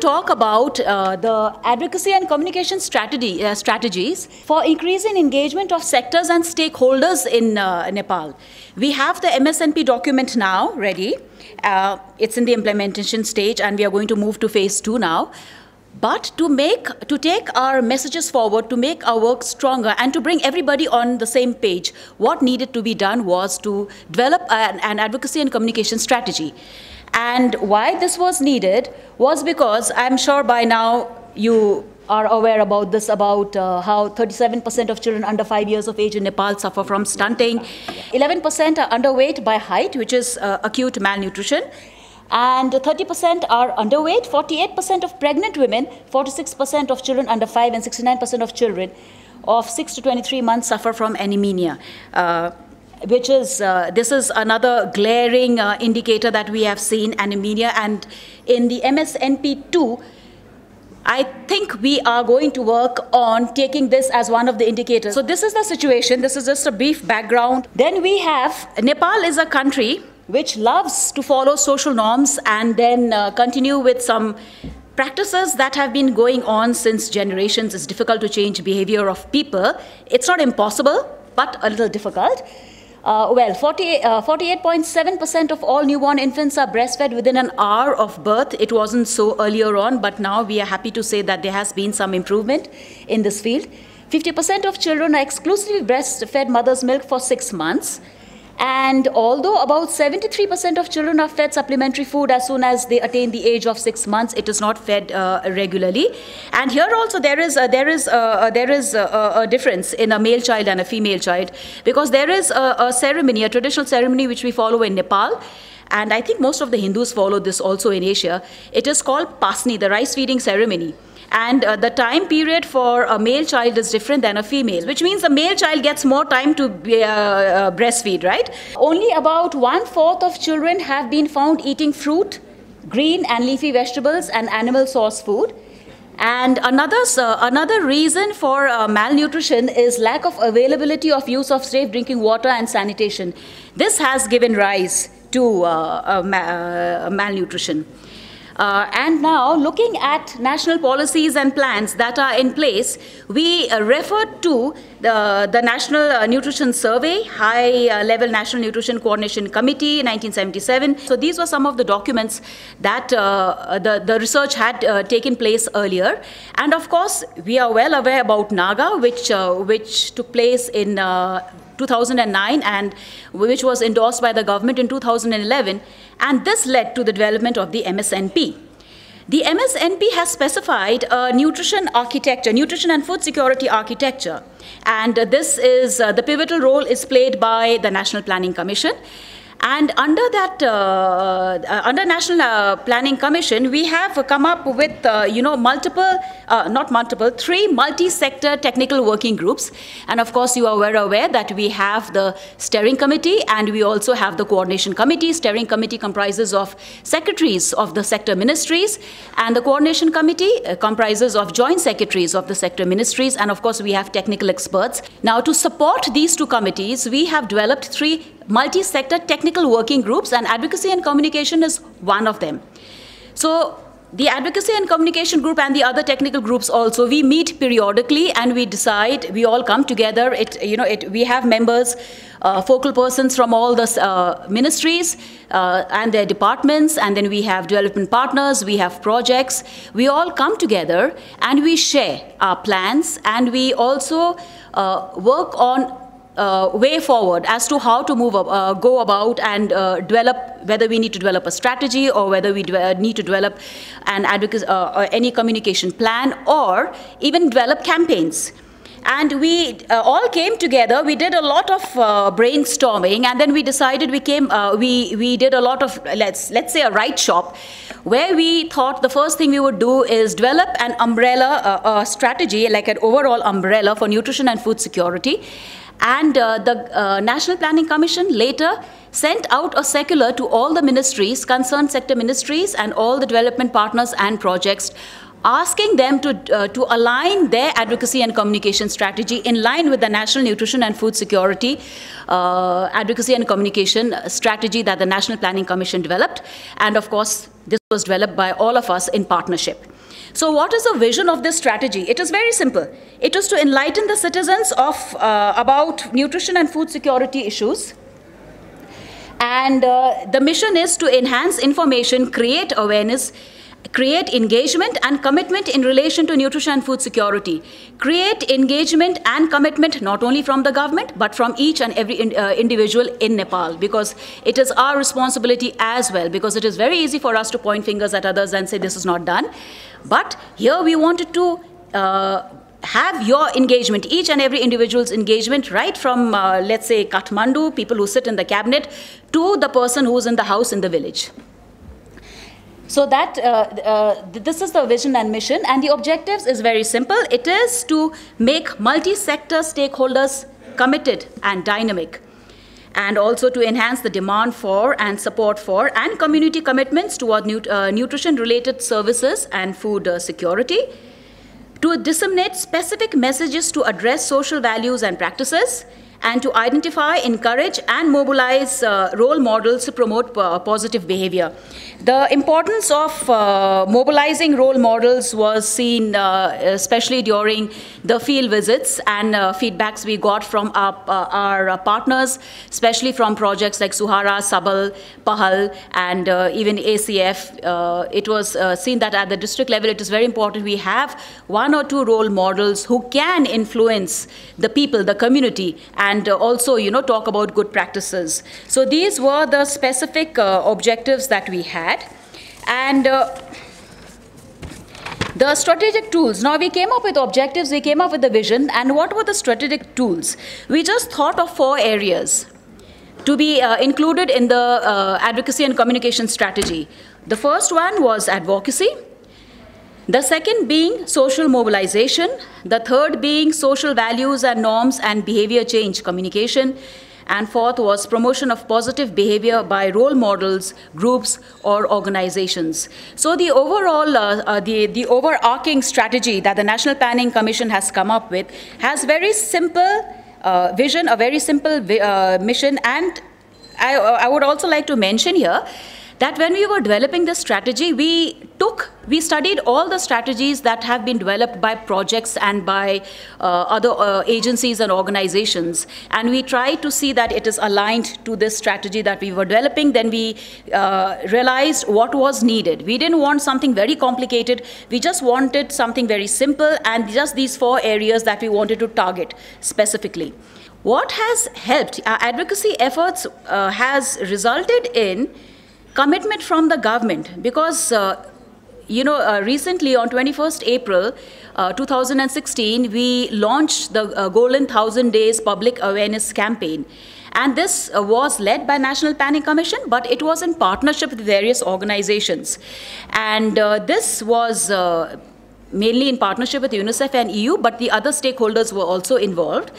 talk about uh, the advocacy and communication strategy, uh, strategies for increasing engagement of sectors and stakeholders in uh, Nepal. We have the MSNP document now ready. Uh, it's in the implementation stage, and we are going to move to phase two now. But to make, to take our messages forward, to make our work stronger, and to bring everybody on the same page, what needed to be done was to develop an, an advocacy and communication strategy. And why this was needed was because I'm sure by now you are aware about this about uh, how 37% of children under 5 years of age in Nepal suffer from stunting. 11% are underweight by height, which is uh, acute malnutrition. And 30% are underweight, 48% of pregnant women, 46% of children under 5, and 69% of children of 6 to 23 months suffer from anemia. Uh, which is, uh, this is another glaring uh, indicator that we have seen anemia. And in the MSNP2, I think we are going to work on taking this as one of the indicators. So this is the situation. This is just a brief background. Then we have, Nepal is a country which loves to follow social norms and then uh, continue with some practices that have been going on since generations. It's difficult to change behavior of people. It's not impossible, but a little difficult. Uh, well, 48.7% uh, of all newborn infants are breastfed within an hour of birth. It wasn't so earlier on, but now we are happy to say that there has been some improvement in this field. 50% of children are exclusively breastfed mother's milk for six months. And although about 73% of children are fed supplementary food as soon as they attain the age of six months, it is not fed uh, regularly. And here also there is a, there is a, there is a, a, difference in a male child and a female child because there is a, a ceremony, a traditional ceremony which we follow in Nepal. And I think most of the Hindus follow this also in Asia. It is called Pasni, the rice feeding ceremony and uh, the time period for a male child is different than a female, which means the male child gets more time to be, uh, uh, breastfeed, right? Only about one fourth of children have been found eating fruit, green and leafy vegetables, and animal source food. And another, uh, another reason for uh, malnutrition is lack of availability of use of safe drinking water and sanitation. This has given rise to uh, ma malnutrition. Uh, and now, looking at national policies and plans that are in place, we uh, referred to the, the National uh, Nutrition Survey, High uh, Level National Nutrition Coordination Committee, 1977. So these were some of the documents that uh, the, the research had uh, taken place earlier. And of course, we are well aware about NAGA, which, which took place in 2009 and which was endorsed by the government in 2011 and this led to the development of the MSNP. The MSNP has specified a nutrition architecture, nutrition and food security architecture. And this is, uh, the pivotal role is played by the National Planning Commission. And under that, uh, uh, under National uh, Planning Commission, we have come up with, uh, you know, multiple, not multiple, three multi-sector technical working groups. And of course, you are well aware that we have the steering committee and we also have the coordination committee. Steering committee comprises of secretaries of the sector ministries and the coordination committee comprises of joint secretaries of the sector ministries. And of course, we have technical experts. Now, to support these two committees, we have developed three multi-sector technical working groups and advocacy and communication is one of them. So the advocacy and communication group and the other technical groups also we meet periodically and we decide we all come together it you know it we have members uh, focal persons from all the uh, ministries uh, and their departments and then we have development partners we have projects we all come together and we share our plans and we also uh, work on uh, way forward as to how to move, uh, go about and uh, develop, whether we need to develop a strategy or whether we need to develop an advocacy, uh, any communication plan or even develop campaigns. And we uh, all came together. We did a lot of uh, brainstorming, and then we decided we came. Uh, we we did a lot of let's let's say a write shop, where we thought the first thing we would do is develop an umbrella uh, strategy, like an overall umbrella for nutrition and food security, and uh, the uh, National Planning Commission later sent out a circular to all the ministries, concerned sector ministries, and all the development partners and projects asking them to, uh, to align their advocacy and communication strategy in line with the National Nutrition and Food Security uh, Advocacy and Communication Strategy that the National Planning Commission developed. And of course, this was developed by all of us in partnership. So what is the vision of this strategy? It is very simple. It is to enlighten the citizens of, uh, about nutrition and food security issues. And uh, the mission is to enhance information, create awareness, create engagement and commitment in relation to nutrition and food security. Create engagement and commitment not only from the government, but from each and every in, uh, individual in Nepal, because it is our responsibility as well, because it is very easy for us to point fingers at others and say this is not done. But here we wanted to uh, have your engagement, each and every individual's engagement, right from, uh, let's say, Kathmandu, people who sit in the cabinet, to the person who's in the house in the village. So that uh, uh, this is the vision and mission, and the objectives is very simple. It is to make multi-sector stakeholders committed and dynamic, and also to enhance the demand for and support for and community commitments toward nut uh, nutrition-related services and food uh, security, to disseminate specific messages to address social values and practices, and to identify, encourage, and mobilize uh, role models to promote uh, positive behavior. The importance of uh, mobilizing role models was seen uh, especially during the field visits and uh, feedbacks we got from our, uh, our partners, especially from projects like Suaahara, Sabal, Pahal, and even ACF. it was seen that at the district level, it is very important we have one or two role models who can influence the people, the community, and and also, you know, talk about good practices. So these were the specific uh, objectives that we had. And uh, the strategic tools. Now, we came up with objectives, we came up with the vision, and what were the strategic tools? We just thought of four areas to be uh, included in the uh, advocacy and communication strategy. The first one was advocacy. The second being social mobilization, the third being social values and norms and behavior change communication, and fourth was promotion of positive behavior by role models, groups, or organizations. So the overall, uh, uh, the, the overarching strategy that the National Planning Commission has come up with has very simple uh, vision, a very simple uh, mission, and I, I would also like to mention here that when we were developing this strategy, we took, we studied all the strategies that have been developed by projects and by uh, other uh, agencies and organizations. And we tried to see that it is aligned to this strategy that we were developing. Then we uh, realized what was needed. We didn't want something very complicated. We just wanted something very simple and just these four areas that we wanted to target specifically. What has helped, our advocacy efforts uh, has resulted in commitment from the government because uh, you know uh, recently on 21st april uh, 2016 we launched the uh, golden thousand days public awareness campaign. And this uh, was led by national planning commission but it was in partnership with various organizations. And uh, this was mainly in partnership with unicef and eu but the other stakeholders were also involved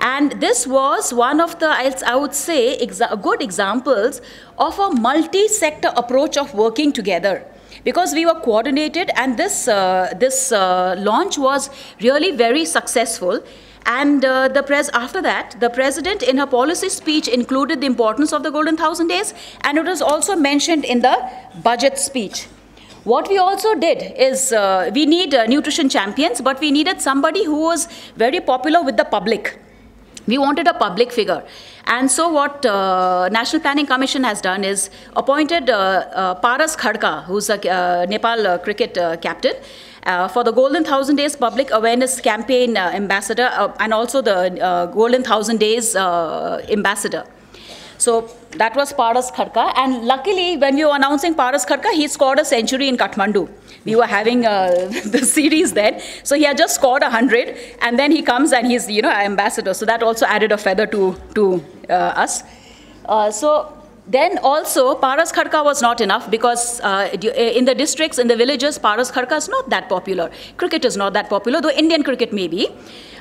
and this was one of the, I would say, good examples of a multi-sector approach of working together because we were coordinated and this, uh, this uh, launch was really very successful. And uh, the pres after that, the president in her policy speech included the importance of the Golden Thousand Days and it was also mentioned in the budget speech. What we also did is uh, we need uh, nutrition champions, but we needed somebody who was very popular with the public. We wanted a public figure. And so what uh, National Planning Commission has done is appointed uh, uh, Paras Khadka, who's a uh, Nepal uh, cricket uh, captain, for the Golden Thousand Days Public Awareness Campaign Ambassador and also the Golden Thousand Days Ambassador. So that was Paras Khadka. And luckily, when we were announcing Paras Khadka, he scored a century in Kathmandu. We were having uh, the series then. So he had just scored 100, and then he comes and he's, you know, ambassador. So that also added a feather to, to uh, us. Uh, so then also, Paras Khadka was not enough because uh, in the districts, in the villages, Paras Khadka is not that popular. Cricket is not that popular, though Indian cricket may be.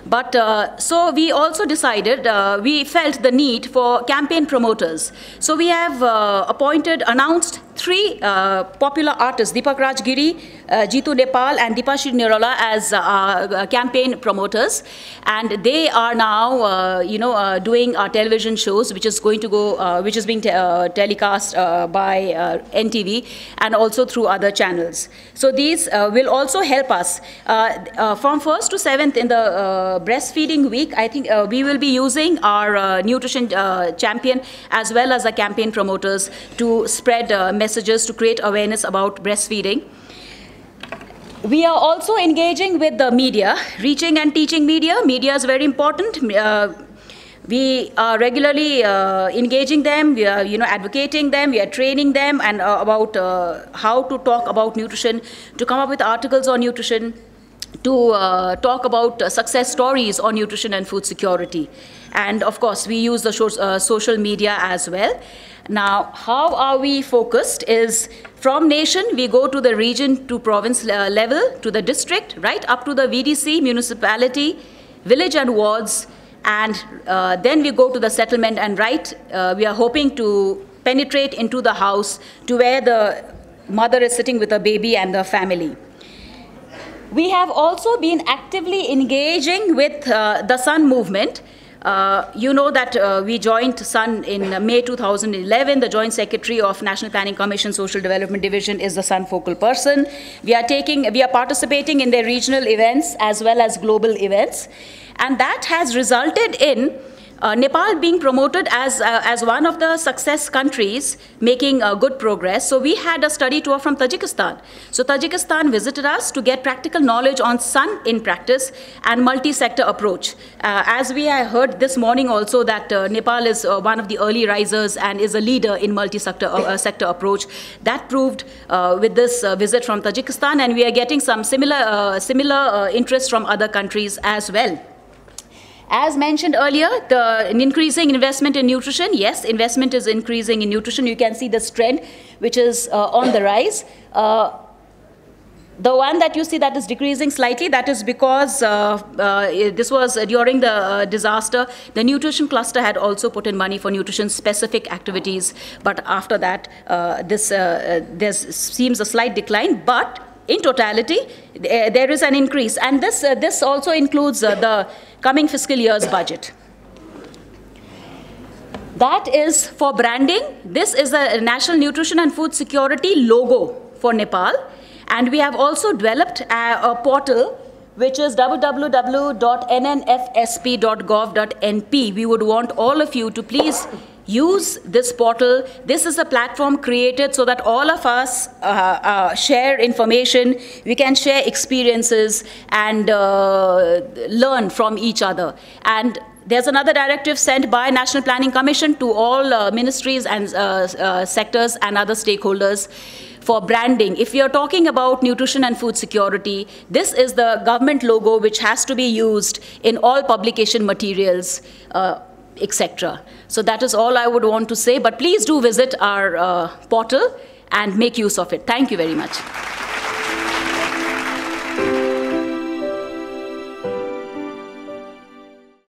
But uh, so we also decided, uh, we felt the need for campaign promoters. So we have uh, appointed, announced three uh, popular artists, Deepak Raj Giri, uh, Jitu Nepal, and Deepa Shree Niraula as uh, campaign promoters. And they are now, you know, doing our television shows, which is going to go, which is being Uh, telecast uh, by uh, NTV and also through other channels. So these will also help us. from 1st to 7th in the breastfeeding week, I think we will be using our nutrition champion as well as the campaign promoters to spread uh, messages to create awareness about breastfeeding. We are also engaging with the media, reaching and teaching media. Media is very important. Uh, we are regularly uh, engaging them, we are you know, advocating them, we are training them and uh, about uh, how to talk about nutrition, to come up with articles on nutrition, to uh, talk about uh, success stories on nutrition and food security. And of course, we use the uh, social media as well. Now, how are we focused is from nation, we go to the region to province level, to the district, right up to the VDC, municipality, village and wards, and uh, then we go to the settlement and right, uh, we are hoping to penetrate into the house to where the mother is sitting with a baby and the family. We have also been actively engaging with uh, the Sun movement. Uh, you know that uh, we joined Sun in May 2011. The Joint Secretary of National Planning Commission Social Development Division is the Sun focal person. We are taking, we are participating in their regional events as well as global events. And that has resulted in uh, Nepal being promoted as, uh, as one of the success countries making uh, good progress. So we had a study tour from Tajikistan. So Tajikistan visited us to get practical knowledge on sun in practice and multi-sector approach. Uh, as we heard this morning also that uh, Nepal is uh, one of the early risers and is a leader in multi-sector sector approach. That proved with this visit from Tajikistan and we are getting some similar, similar interest from other countries as well. As mentioned earlier, the increasing investment in nutrition, yes, investment is increasing in nutrition. You can see this trend, which is uh, on the rise. Uh, the one that you see that is decreasing slightly, that is because uh, uh, this was during the uh, disaster. The nutrition cluster had also put in money for nutrition-specific activities, but after that, uh, this uh, there seems a slight decline. But in totality, there is an increase, and this this also includes the coming fiscal year's budget. That is for branding. This is the National Nutrition and Food Security logo for Nepal. And we have also developed a, a portal which is www.nnfsp.gov.np. We would want all of you to please use this portal. This is a platform created so that all of us uh, uh, share information, we can share experiences and uh, learn from each other. And there's another directive sent by National Planning Commission to all uh, ministries and uh, uh, sectors and other stakeholders for branding. If you're talking about nutrition and food security, this is the government logo which has to be used in all publication materials etc. So that is all I would want to say, but please do visit our uh, portal and make use of it. Thank you very much.